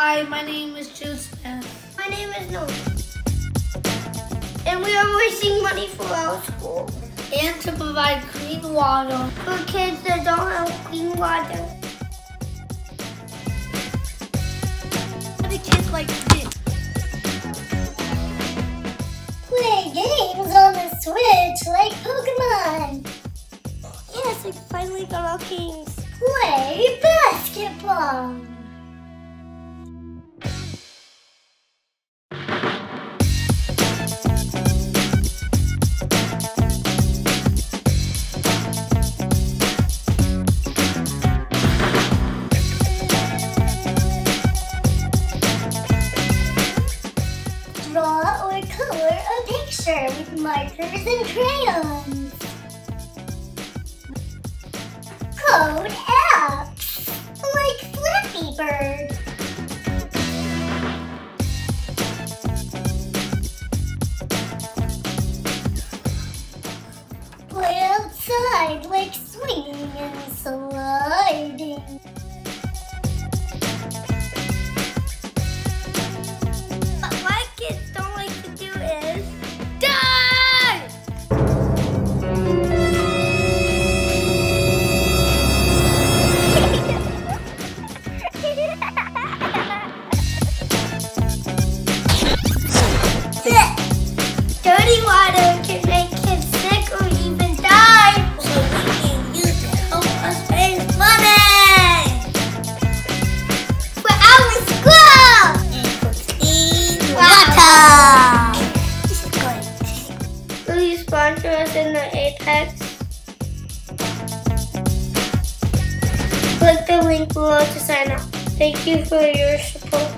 Hi, my name is Smith. My name is Noah. And we are raising money for our school. And to provide clean water. For kids that don't have clean water. What do kids like to do? Play games on the Switch like Pokemon. Yes, we finally got our kings. Play basketball. Picture with markers and crayons. Code X, like Flappy Bird. Play outside like swinging and sliding. Us in the Apex? Click the link below to sign up. Thank you for your support.